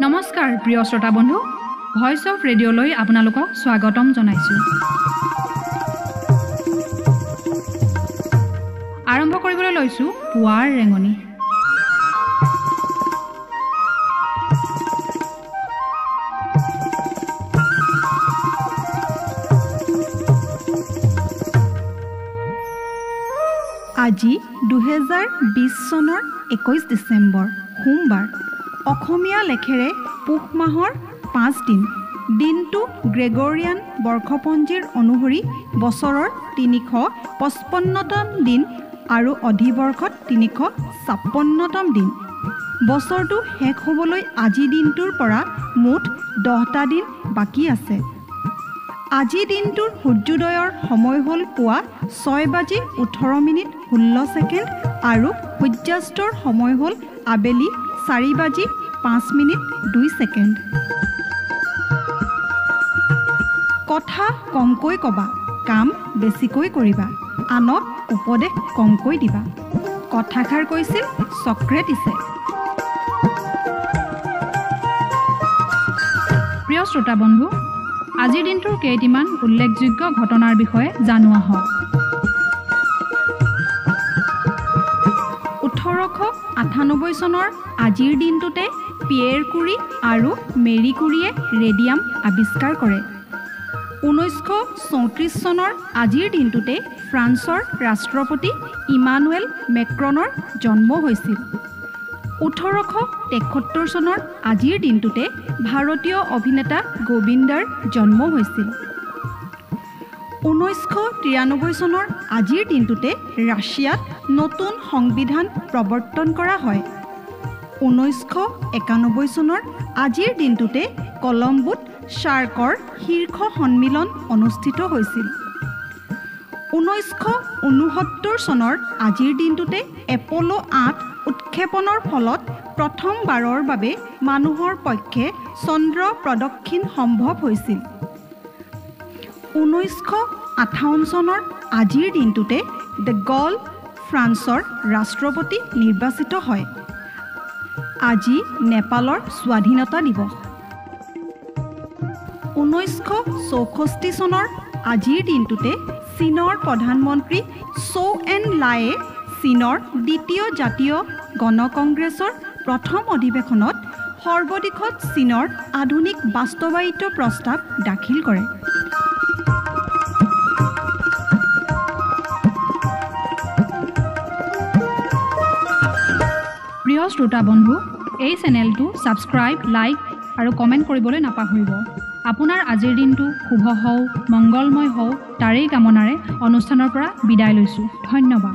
নমস্কাৰ প্ৰিয় শ্ৰোতা বন্ধু। ভইচ অফ ৰেডিঅ'লৈ আপোনালোকক স্বাগতম জনাইছোঁ। আৰম্ভ কৰিবলৈ লৈছোঁ পুৱাৰ ৰেঙনি। আজি দুহেজাৰ বিছ চনৰ একৈছ ডিচেম্বৰ সোমবাৰ। অসমীয়া লেখেৰে পুহ মাহৰ পাঁচ দিন দিনটো গ্ৰেগৰিয়ান বৰ্ষপঞ্জীৰ অনুসৰি বছৰৰ তিনিশ পঁচপন্নতম দিন আৰু অধিবৰ্ষত তিনিশ ছাপন্নতম দিন। বছৰটো শেষ হ'বলৈ আজি দিনটোৰ পৰা মুঠ দহটা দিন বাকী আছে। আজি দিনটোৰ সূৰ্যোদয়ৰ সময় হ'ল পুৱা ছয় বাজি ওঠৰ মিনিট ষোল্ল ছেকেণ্ড আৰু সূৰ্যাস্তৰ সময় হ'ল আবেলি চাৰি বাজি পাঁচ মিনিট দুই ছেকেণ্ড। কথা কমকৈ ক'বা কাম বেছিকৈ কৰিবা আনক উপদেশ কমকৈ দিবা। কথাষাৰ কৈছিল চক্ৰেটিছে। প্ৰিয় শ্ৰোতা বন্ধু আজিৰ দিনটোৰ কেইটিমান উল্লেখযোগ্য ঘটনাৰ বিষয়ে জানোৱা হওক। আঠানব্বৈ চনৰ আজিৰ দিনটোতে পিয়েৰ কুৰি আৰু মেৰী কুৰিয়ে ৰেডিয়াম আৱিষ্কাৰ কৰে। ঊনৈছশ চৌত্ৰিছ চনৰ আজিৰ দিনটোতে ফ্ৰান্সৰ ৰাষ্ট্ৰপতি ইমানুৱেল মেক্ৰনৰ জন্ম হৈছিল। ওঠৰশ তেসত্তৰ চনৰ আজিৰ দিনটোতে ভাৰতীয় অভিনেতা গোবিন্দাৰ জন্ম হৈছিল। ঊনৈছশ তিৰানব্বৈ চনৰ আজিৰ দিনটোতে ৰাছিয়াত নতুন সংবিধান প্ৰৱৰ্তন কৰা হয়। ঊনৈছশ একানব্বৈ চনৰ আজিৰ দিনটোতে কলম্বোত চাৰ্কৰ শীৰ্ষ সন্মিলন অনুষ্ঠিত হৈছিল। ঊনৈছশ ঊনোসত্তৰ চনৰ আজিৰ দিনটোতে এপ'ল' আঠ উৎক্ষেপণৰ ফলত প্ৰথমবাৰৰ বাবে মানুহৰ পক্ষে চন্দ্ৰ প্ৰদক্ষিণ সম্ভৱ হৈছিল। ঊনৈছশ আঠাৱন্ন চনৰ আজিৰ দিনটোতে দ্য গল ফ্ৰান্সৰ ৰাষ্ট্ৰপতি নিৰ্বাচিত হয়। আজি নেপালৰ স্বাধীনতা দিৱস। ঊনৈছশ চৌষষ্ঠি চনৰ আজিৰ দিনটোতে চীনৰ প্ৰধানমন্ত্ৰী চৌ এন লায়ে চীনৰ দ্বিতীয় জাতীয় গণকংগ্ৰেছৰ প্ৰথম অধিৱেশনত সৰ্বদিশত চীনৰ আধুনিক বাস্তৱায়িত প্ৰস্তাৱ দাখিল কৰে। প্ৰিয় শ্ৰোতা বন্ধু এই চেনেলটো ছাবস্ক্ৰাইব লাইক আৰু কমেণ্ট কৰিবলৈ নাপাহৰিব। আপোনাৰ আজিৰ দিনটো শুভ হওক মংগলময় হওক তাৰেই কামনাৰে অনুষ্ঠানৰ পৰা বিদায় লৈছোঁ। ধন্যবাদ।